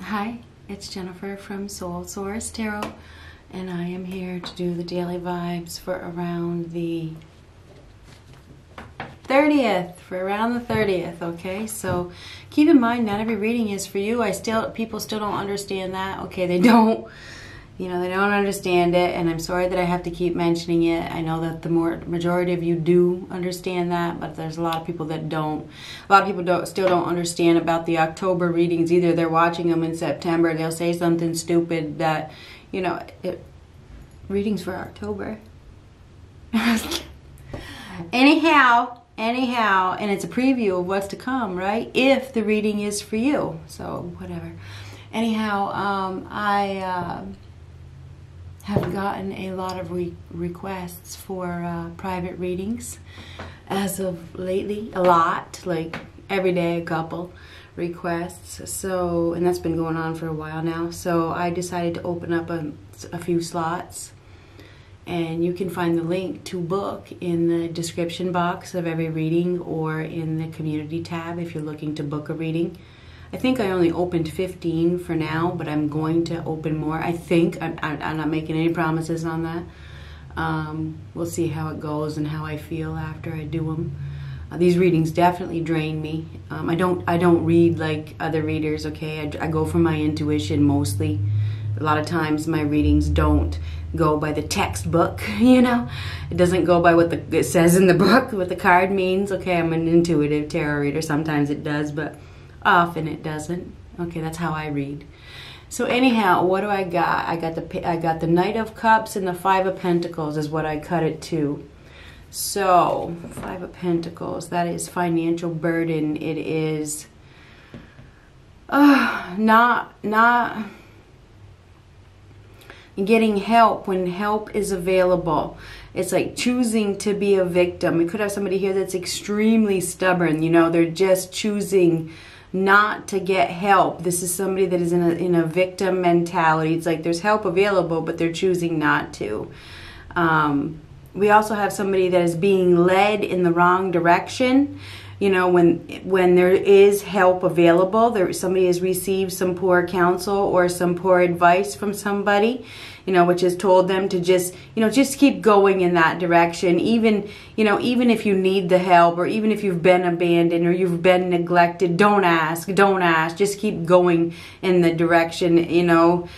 Hi, it's Jennifer from Soul Source Tarot, and I am here to do the daily vibes for around the 30th, for around the 30th, okay? So keep in mind, not every reading is for you. I still, people still don't understand that. Okay, they don't you know, they don't understand it, and I'm sorry that I have to keep mentioning it. I know that the more majority of you do understand that, but there's a lot of people that don't. A lot of people don't still don't understand about the October readings either. They're watching them in September. They'll say something stupid that, you know, it, readings for October. anyhow, anyhow, and it's a preview of what's to come, right? If the reading is for you, so whatever. Anyhow, um, I. Uh, have gotten a lot of re requests for uh, private readings as of lately. A lot, like every day, a couple requests. So, and that's been going on for a while now. So I decided to open up a, a few slots. And you can find the link to book in the description box of every reading or in the community tab if you're looking to book a reading. I think I only opened 15 for now, but I'm going to open more. I think. I'm, I'm not making any promises on that. Um, we'll see how it goes and how I feel after I do them. Uh, these readings definitely drain me. Um, I don't I don't read like other readers. Okay, I, I go from my intuition mostly. A lot of times my readings don't go by the textbook. You know, it doesn't go by what the, it says in the book, what the card means. Okay, I'm an intuitive tarot reader. Sometimes it does, but often it doesn't. Okay, that's how I read. So anyhow, what do I got? I got the I got the Knight of Cups and the Five of Pentacles is what I cut it to. So, Five of Pentacles, that is financial burden. It is uh, not not getting help when help is available. It's like choosing to be a victim. We could have somebody here that's extremely stubborn, you know, they're just choosing not to get help. This is somebody that is in a, in a victim mentality. It's like there's help available, but they're choosing not to. Um, we also have somebody that is being led in the wrong direction you know when when there is help available there somebody has received some poor counsel or some poor advice from somebody you know which has told them to just you know just keep going in that direction. Even you know even if you need the help or even if you've been abandoned or you've been neglected don't ask don't ask. Just keep going in the direction you know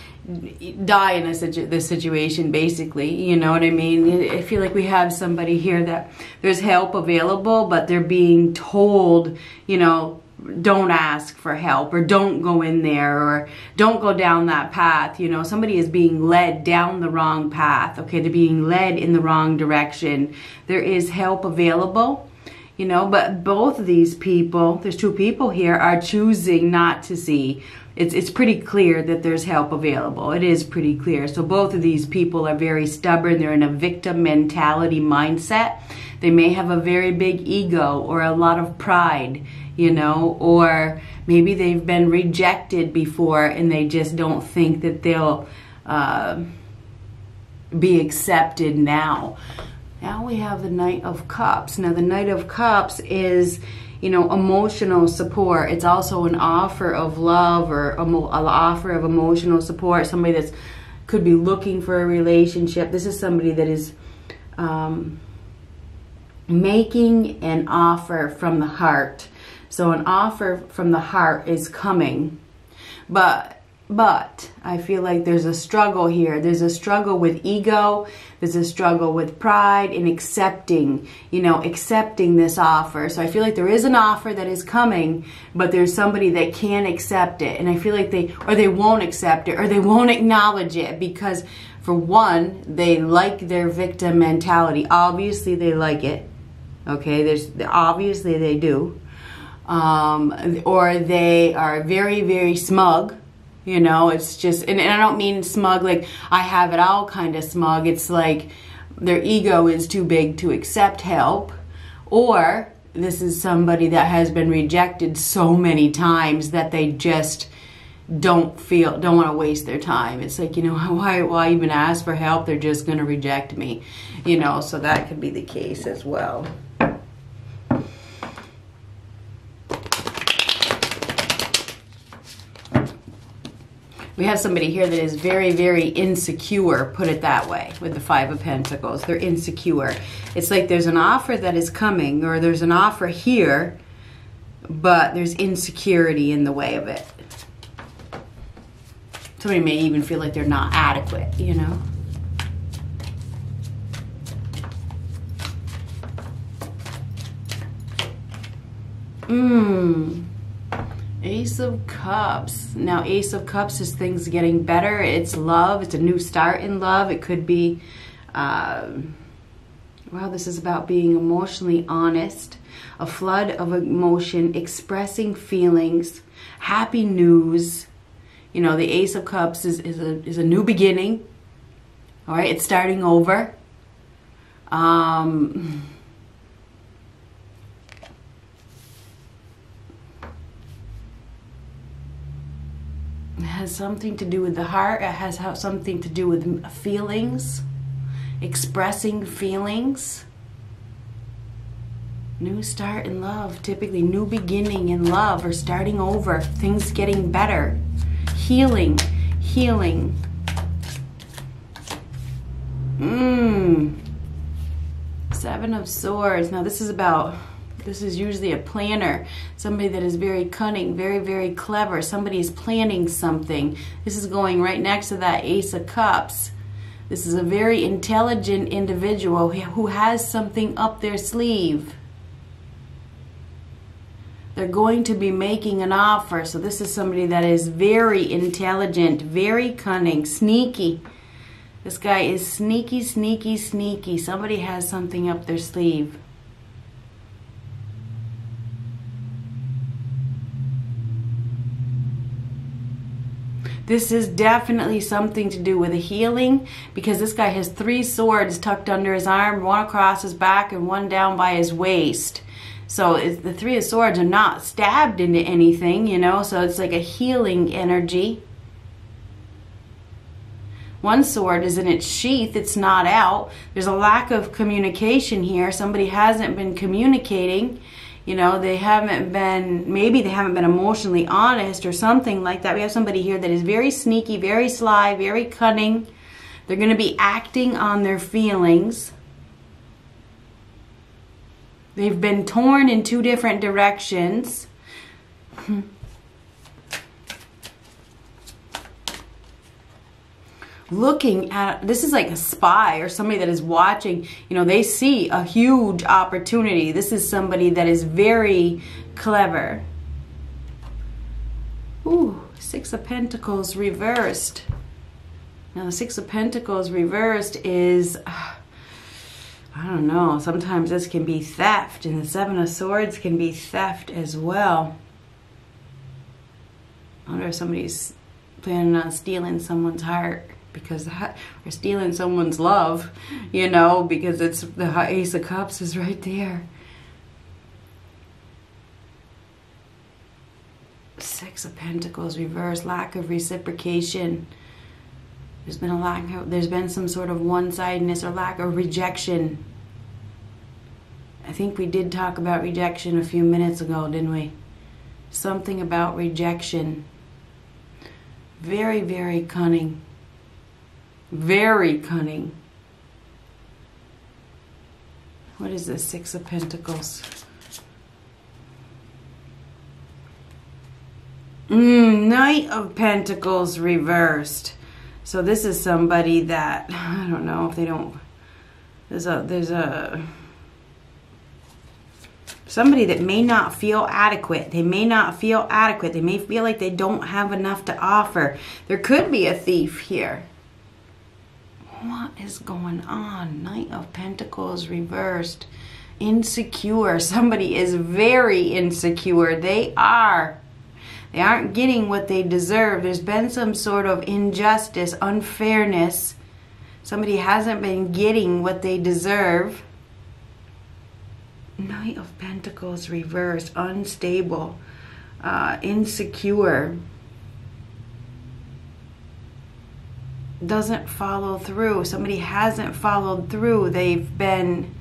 die in a situ- this situation basically you know what i mean? I feel like we have somebody here that there's help available but they're being told you know don't ask for help or don't go in there or don't go down that path you know? Somebody is being led down the wrong path okay? They're being led in the wrong direction. There is help available you know? But both of these people there's two people here are choosing not to see it's, it's pretty clear that there's help available. It is pretty clear. So both of these people are very stubborn. They're in a victim mentality mindset. They may have a very big ego or a lot of pride, you know, or maybe they've been rejected before and they just don't think that they'll uh, be accepted now. Now we have the Knight of Cups. Now the Knight of Cups is you know, emotional support. It's also an offer of love or an offer of emotional support. Somebody that's could be looking for a relationship. This is somebody that is um, making an offer from the heart. So an offer from the heart is coming. But but I feel like there's a struggle here. There's a struggle with ego. There's a struggle with pride in accepting, you know, accepting this offer. So I feel like there is an offer that is coming, but there's somebody that can't accept it. And I feel like they, or they won't accept it, or they won't acknowledge it because for one, they like their victim mentality. Obviously they like it. Okay, there's, obviously they do. Um, or they are very, very smug you know, it's just, and, and I don't mean smug like I have it all kind of smug. It's like their ego is too big to accept help. Or this is somebody that has been rejected so many times that they just don't feel don't want to waste their time it's like you know why why even ask for help they're just going to reject me you know so that could be the case as well we have somebody here that is very, very insecure, put it that way, with the Five of Pentacles. They're insecure. It's like there's an offer that is coming, or there's an offer here, but there's insecurity in the way of it. Somebody may even feel like they're not adequate, you know? Mmm. Ace of Cups. Now, Ace of Cups is things getting better. It's love. It's a new start in love. It could be, uh, well, this is about being emotionally honest. A flood of emotion, expressing feelings, happy news. You know, the Ace of Cups is, is, a, is a new beginning. All right, it's starting over. Um, has something to do with the heart. It has something to do with feelings, expressing feelings. New start in love, typically new beginning in love or starting over, things getting better, healing, healing. Mmm. Seven of Swords. Now, this is about this is usually a planner, somebody that is very cunning, very, very clever. Somebody is planning something. This is going right next to that Ace of Cups. This is a very intelligent individual who has something up their sleeve. They're going to be making an offer. So this is somebody that is very intelligent, very cunning, sneaky. This guy is sneaky, sneaky, sneaky. Somebody has something up their sleeve. This is definitely something to do with a healing because this guy has three swords tucked under his arm, one across his back and one down by his waist. So the three of swords are not stabbed into anything, you know, so it's like a healing energy. One sword is in its sheath, it's not out. There's a lack of communication here. Somebody hasn't been communicating you know they haven't been maybe they haven't been emotionally honest or something like that. We have somebody here that is very sneaky very sly very cunning. They're going to be acting on their feelings. They've been torn in two different directions looking at this is like a spy or somebody that is watching you know they see a huge opportunity. This is somebody that is very clever. Ooh, six of pentacles reversed. Now the six of pentacles reversed is uh, I don't know sometimes this can be theft and the seven of swords can be theft as well. I wonder if somebody's planning on stealing someone's heart because that, we're stealing someone's love, you know, because it's the Ace of Cups is right there. Six of Pentacles reverse, lack of reciprocation. There's been a lack of, there's been some sort of one-sidedness or lack of rejection. I think we did talk about rejection a few minutes ago, didn't we? Something about rejection. Very, very cunning. Very cunning. What is this? Six of Pentacles. Mm, Knight of Pentacles reversed. So this is somebody that I don't know if they don't. There's a there's a somebody that may not feel adequate. They may not feel adequate. They may feel like they don't have enough to offer. There could be a thief here. What is going on? Knight of Pentacles reversed. Insecure. Somebody is very insecure. They are. They aren't getting what they deserve. There's been some sort of injustice, unfairness. Somebody hasn't been getting what they deserve. Knight of Pentacles reversed. Unstable. Uh, insecure. Doesn't follow through, somebody hasn't followed through, they've been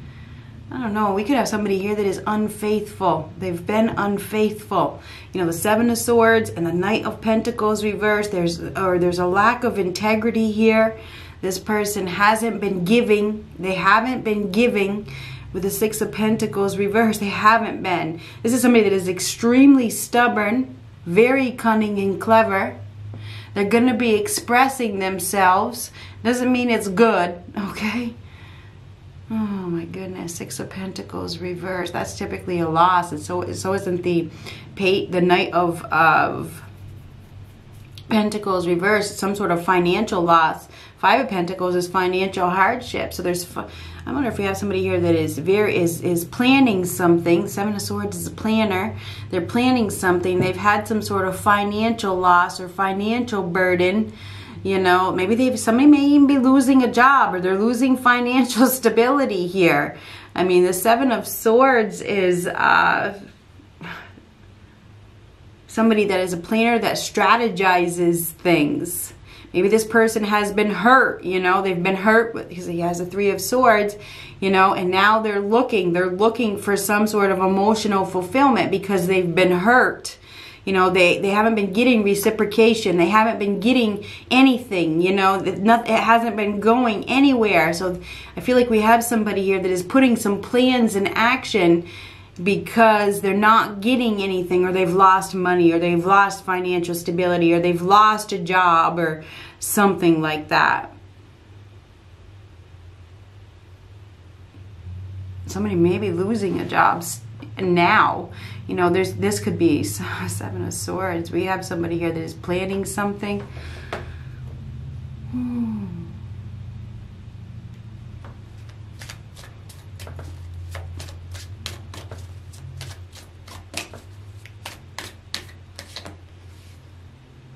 I don't know. We could have somebody here that is unfaithful. They've been unfaithful. You know, the Seven of Swords and the Knight of Pentacles reversed. There's or there's a lack of integrity here. This person hasn't been giving. They haven't been giving with the Six of Pentacles reversed. They haven't been. This is somebody that is extremely stubborn, very cunning and clever. They're going to be expressing themselves. Doesn't mean it's good, okay? Oh my goodness, Six of Pentacles reversed. That's typically a loss. And so, so isn't the the Knight of, of Pentacles reversed, some sort of financial loss. Five of Pentacles is financial hardship. So there's, I wonder if we have somebody here that is very is is planning something. Seven of Swords is a planner. They're planning something. They've had some sort of financial loss or financial burden. You know, maybe they somebody may even be losing a job or they're losing financial stability here. I mean, the Seven of Swords is uh, somebody that is a planner that strategizes things Maybe this person has been hurt, you know, they've been hurt because he has a three of swords, you know, and now they're looking, they're looking for some sort of emotional fulfillment because they've been hurt. You know, they, they haven't been getting reciprocation. They haven't been getting anything, you know, it, it hasn't been going anywhere. So I feel like we have somebody here that is putting some plans in action because they're not getting anything or they've lost money or they've lost financial stability or they've lost a job or something like that. Somebody may be losing a job now. You know, there's this could be Seven of Swords. We have somebody here that is planning something. Hmm.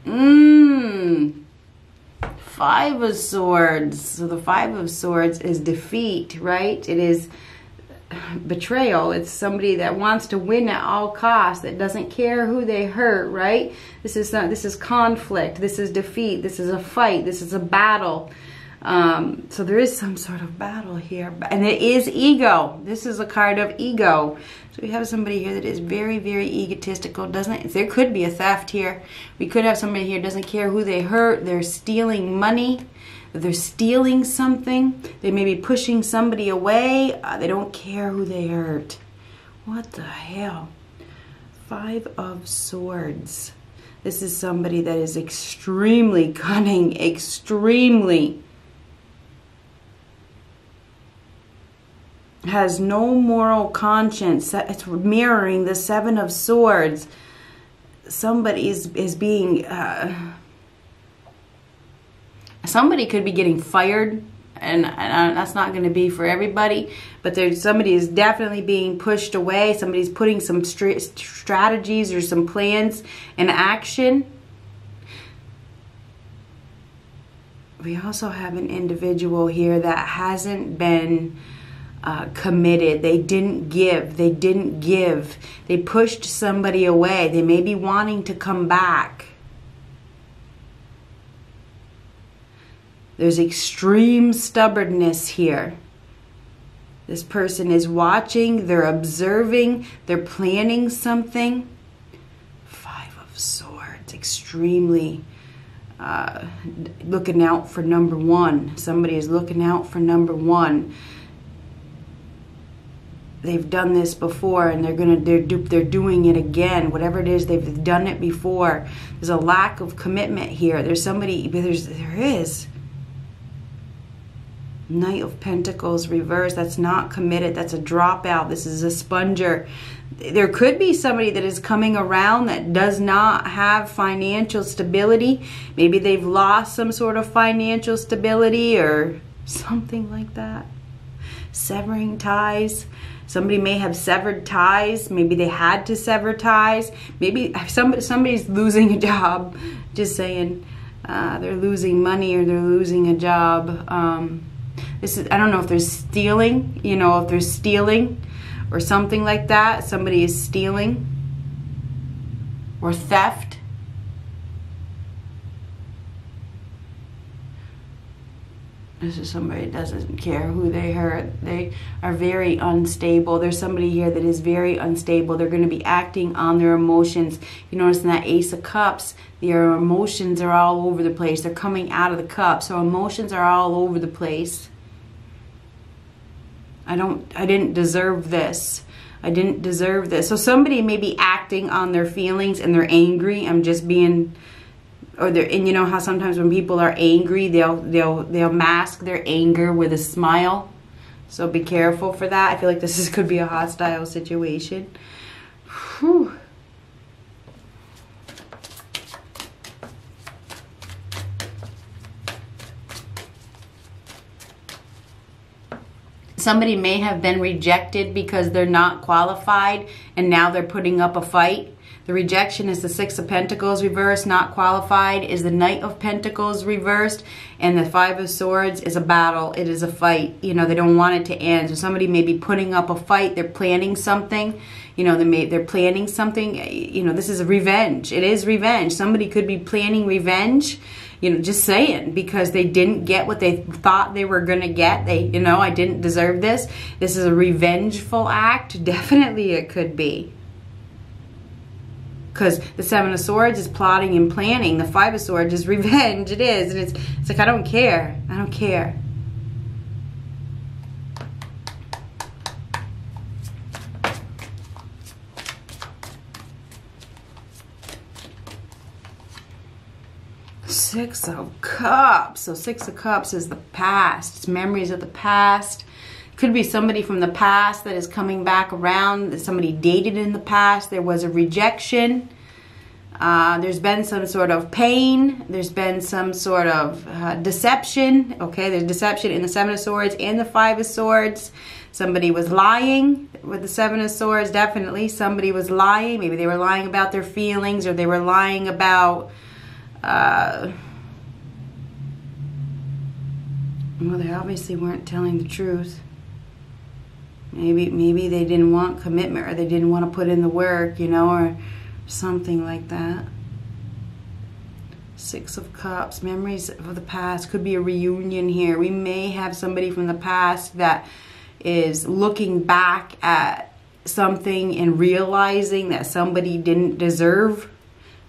Mmm. Five of Swords. So the Five of Swords is defeat, right? It is betrayal. It's somebody that wants to win at all costs, that doesn't care who they hurt, right? This is not, this is conflict. This is defeat. This is a fight. This is a battle. Um, so there is some sort of battle here. And it is ego. This is a card of ego. So we have somebody here that is very, very egotistical. Doesn't there could be a theft here. We could have somebody here doesn't care who they hurt. They're stealing money. They're stealing something. They may be pushing somebody away. Uh, they don't care who they hurt. What the hell? Five of Swords. This is somebody that is extremely cunning, extremely has no moral conscience. It's mirroring the Seven of Swords. Somebody is, is being... Uh, somebody could be getting fired and, and that's not going to be for everybody but there's somebody is definitely being pushed away somebody's putting some strategies or some plans in action we also have an individual here that hasn't been uh, committed. They didn't give. They didn't give. They pushed somebody away. They may be wanting to come back. There's extreme stubbornness here. This person is watching, they're observing, they're planning something. Five of Swords, extremely uh, looking out for number one. Somebody is looking out for number one they've done this before and they're gonna they're they're doing it again whatever it is they've done it before. There's a lack of commitment here. There's somebody there's there is. Knight of pentacles reverse that's not committed. That's a dropout. This is a sponger. There could be somebody that is coming around that does not have financial stability. Maybe they've lost some sort of financial stability or something like that severing ties Somebody may have severed ties. Maybe they had to sever ties. Maybe somebody, somebody's losing a job. Just saying, uh, they're losing money or they're losing a job. Um, this is I don't know if they're stealing. You know, if they're stealing or something like that. Somebody is stealing or theft. This is somebody doesn't care who they hurt. They are very unstable. There's somebody here that is very unstable. They're going to be acting on their emotions. You notice in that Ace of Cups, their emotions are all over the place. They're coming out of the cup. So emotions are all over the place. I don't I didn't deserve this. I didn't deserve this. So somebody may be acting on their feelings and they're angry. I'm just being or they're and you know how sometimes when people are angry they'll they'll they'll mask their anger with a smile. So be careful for that. I feel like this is, could be a hostile situation. Whew. somebody may have been rejected because they're not qualified and now they're putting up a fight the rejection is the Six of Pentacles reversed. Not qualified is the Knight of Pentacles reversed. And the Five of Swords is a battle. It is a fight. You know, they don't want it to end. So somebody may be putting up a fight. They're planning something. You know, they may, they're planning something. You know, this is a revenge. It is revenge. Somebody could be planning revenge you know, just saying because they didn't get what they thought they were going to get. They, you know, I didn't deserve this. This is a revengeful act. Definitely it could be because the seven of swords is plotting and planning. The five of swords is revenge. It is. And it's it's like i don't care. I don't care. Six of cups. So six of cups is the past. It's memories of the past could be somebody from the past that is coming back around, that somebody dated in the past, there was a rejection. Uh, there's been some sort of pain. There's been some sort of uh, deception. Okay, there's deception in the Seven of Swords and the Five of Swords. Somebody was lying with the Seven of Swords, definitely. Somebody was lying. Maybe they were lying about their feelings or they were lying about. Uh, well, they obviously weren't telling the truth. Maybe maybe they didn't want commitment or they didn't want to put in the work, you know, or something like that. Six of Cups, memories of the past. Could be a reunion here. We may have somebody from the past that is looking back at something and realizing that somebody didn't deserve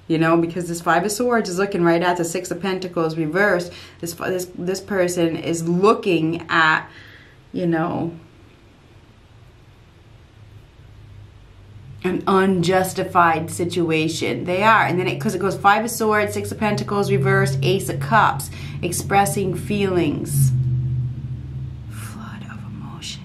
you know because this five of swords is looking right at the six of pentacles reversed this this this person is looking at you know an unjustified situation. They are. And then it, because it goes Five of Swords, Six of Pentacles reversed, Ace of Cups, expressing feelings. Flood of emotion.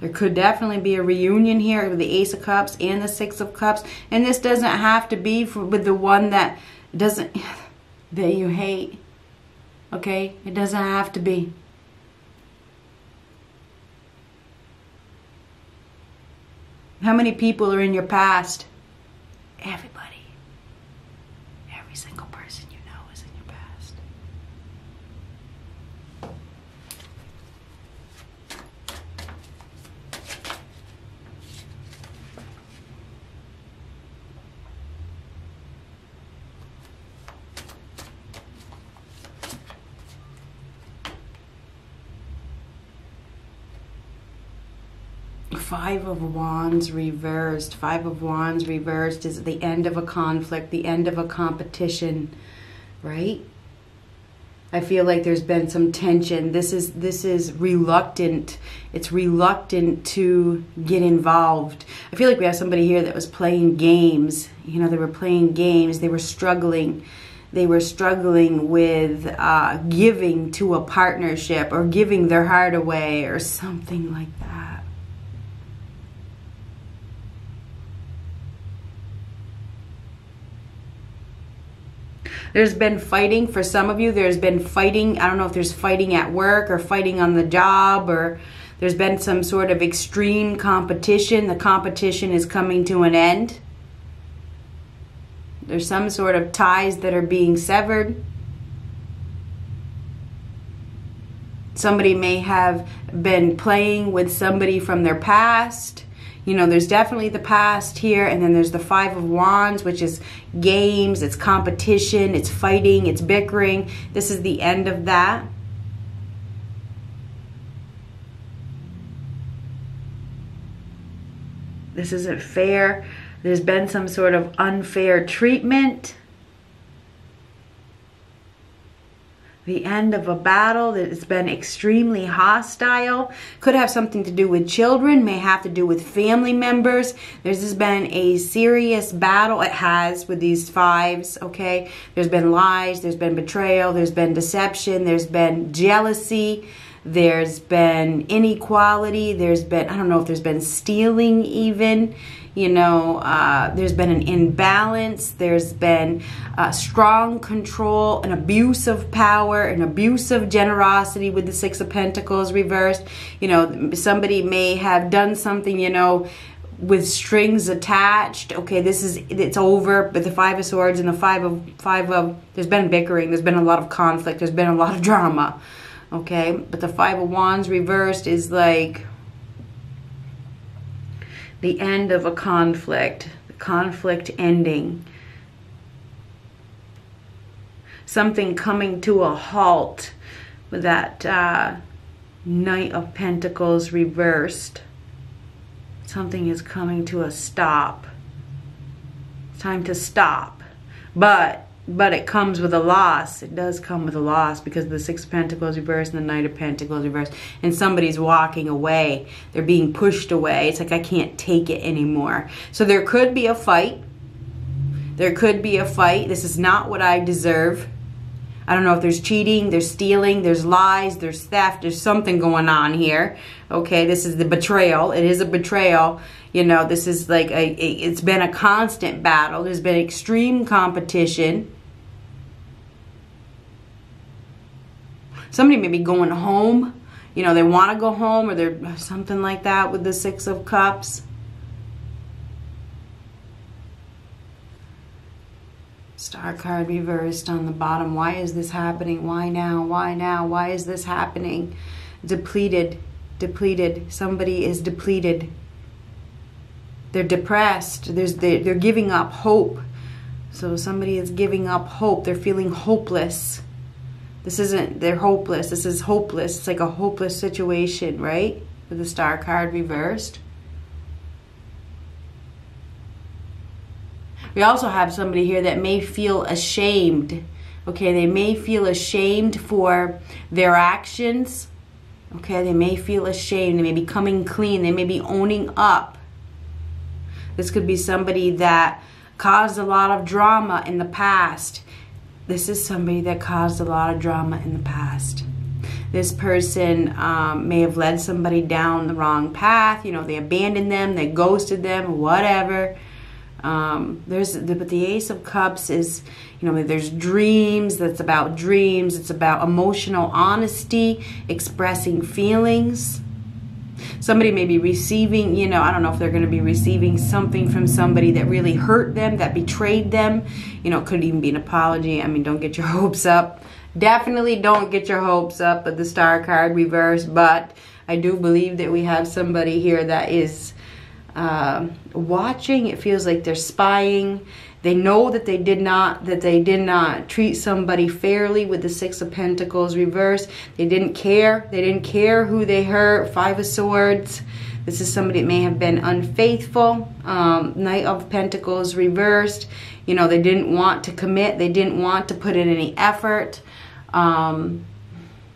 There could definitely be a reunion here with the Ace of Cups and the Six of Cups. And this doesn't have to be for, with the one that doesn't, that you hate. Okay? It doesn't have to be. How many people are in your past? Everybody. Every single person you know is in your past. Five of Wands reversed. Five of Wands reversed is the end of a conflict, the end of a competition, right? I feel like there's been some tension. This is this is reluctant. It's reluctant to get involved. I feel like we have somebody here that was playing games. You know, they were playing games. They were struggling. They were struggling with uh, giving to a partnership or giving their heart away or something like that. There's been fighting for some of you. There's been fighting. I don't know if there's fighting at work or fighting on the job or there's been some sort of extreme competition. The competition is coming to an end. There's some sort of ties that are being severed. Somebody may have been playing with somebody from their past you know, there's definitely the past here, and then there's the Five of Wands, which is games, it's competition, it's fighting, it's bickering. This is the end of that. This isn't fair. There's been some sort of unfair treatment. The end of a battle that has been extremely hostile. Could have something to do with children, may have to do with family members. There's been a serious battle. It has with these fives, okay? There's been lies, there's been betrayal, there's been deception, there's been jealousy. There's been inequality. There's been, I don't know if there's been stealing even. You know, uh, there's been an imbalance. There's been uh, strong control, an abuse of power, an abuse of generosity with the Six of Pentacles reversed. You know, somebody may have done something, you know, with strings attached. Okay, this is it's over. But the Five of Swords and the Five of Five of there's been bickering. There's been a lot of conflict. There's been a lot of drama. Okay, but the Five of Wands reversed is like the end of a conflict, the conflict ending, something coming to a halt with that uh, Knight of Pentacles reversed. Something is coming to a stop. Time to stop. But but it comes with a loss. It does come with a loss because the Six of Pentacles reversed and the Knight of Pentacles reversed. And somebody's walking away. They're being pushed away. It's like, I can't take it anymore. So there could be a fight. There could be a fight. This is not what I deserve. I don't know if there's cheating, there's stealing, there's lies, there's theft, there's something going on here. Okay, this is the betrayal. It is a betrayal. You know, this is like a, it's been a constant battle. There's been extreme competition somebody may be going home. You know, they want to go home or they're something like that with the Six of Cups. Star card reversed on the bottom. Why is this happening? Why now? Why now? Why is this happening? Depleted. Depleted. Somebody is depleted. They're depressed. There's they're giving up hope. So somebody is giving up hope. They're feeling hopeless. This isn't, they're hopeless. This is hopeless. It's like a hopeless situation, right? With the star card reversed. We also have somebody here that may feel ashamed. Okay, they may feel ashamed for their actions. Okay, they may feel ashamed. They may be coming clean. They may be owning up. This could be somebody that caused a lot of drama in the past this is somebody that caused a lot of drama in the past. This person um, may have led somebody down the wrong path. You know, they abandoned them, they ghosted them, whatever. Um, there's the, but the Ace of Cups is, you know, there's dreams. That's about dreams. It's about emotional honesty, expressing feelings. Somebody may be receiving, you know, I don't know if they're going to be receiving something from somebody that really hurt them, that betrayed them. You know, it could even be an apology. I mean, don't get your hopes up. Definitely don't get your hopes up with the star card reverse, but I do believe that we have somebody here that is uh, watching. It feels like they're spying they know that they did not that they did not treat somebody fairly with the Six of Pentacles reversed. They didn't care. They didn't care who they hurt. Five of Swords. This is somebody that may have been unfaithful. Um, Knight of Pentacles reversed. You know, they didn't want to commit. They didn't want to put in any effort. Um,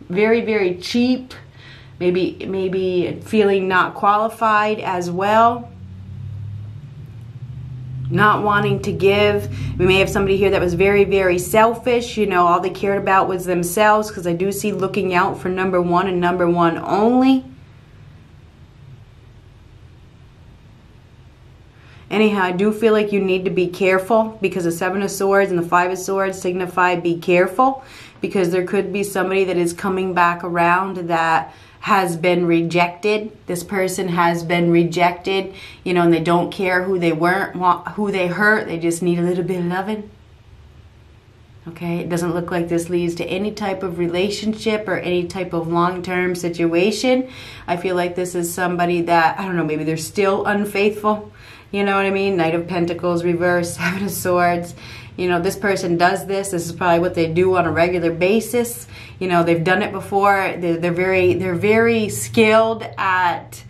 very, very cheap. Maybe, maybe feeling not qualified as well not wanting to give. We may have somebody here that was very, very selfish. You know, all they cared about was themselves because I do see looking out for number one and number one only. Anyhow, I do feel like you need to be careful because the Seven of Swords and the Five of Swords signify be careful because there could be somebody that is coming back around that has been rejected. This person has been rejected, you know, and they don't care who they weren't, who they hurt. They just need a little bit of loving. Okay, it doesn't look like this leads to any type of relationship or any type of long-term situation. I feel like this is somebody that, I don't know, maybe they're still unfaithful. You know what I mean? Knight of Pentacles reverse, Seven of Swords you know, this person does this. This is probably what they do on a regular basis. You know, they've done it before. They're, they're very, they're very skilled at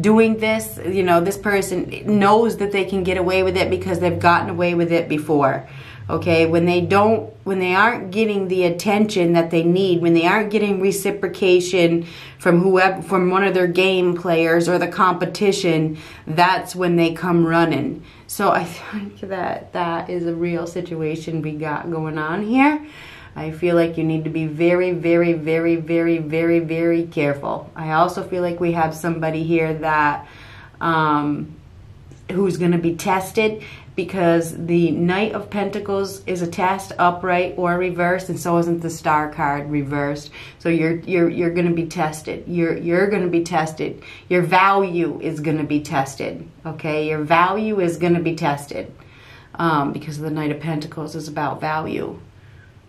doing this. You know, this person knows that they can get away with it because they've gotten away with it before. Okay, when they don't, when they aren't getting the attention that they need, when they aren't getting reciprocation from whoever, from one of their game players or the competition, that's when they come running. So I think that that is a real situation we got going on here. I feel like you need to be very, very, very, very, very, very careful. I also feel like we have somebody here that um, who's going to be tested because the Knight of Pentacles is a test upright or reversed, and so isn't the Star card reversed. So you're you're you're going to be tested. You're you're going to be tested. Your value is going to be tested. Okay, your value is going to be tested um, because the Knight of Pentacles is about value.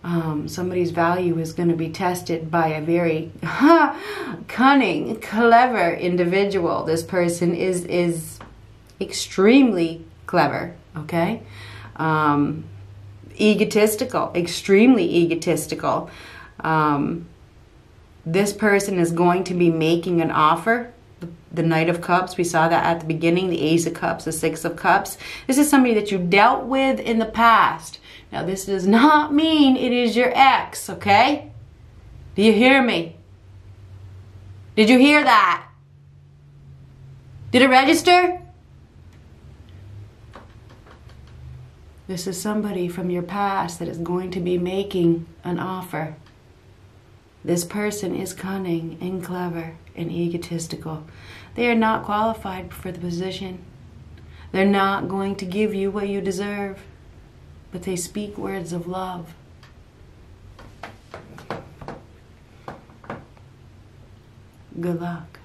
Um, somebody's value is going to be tested by a very cunning, clever individual. This person is is extremely clever, okay? Um, egotistical, extremely egotistical. Um, this person is going to be making an offer. The, the Knight of Cups, we saw that at the beginning, the Ace of Cups, the Six of Cups. This is somebody that you dealt with in the past. Now, this does not mean it is your ex, okay? Do you hear me? Did you hear that? Did it register? This is somebody from your past that is going to be making an offer. This person is cunning and clever and egotistical. They are not qualified for the position. They're not going to give you what you deserve, but they speak words of love. Good luck.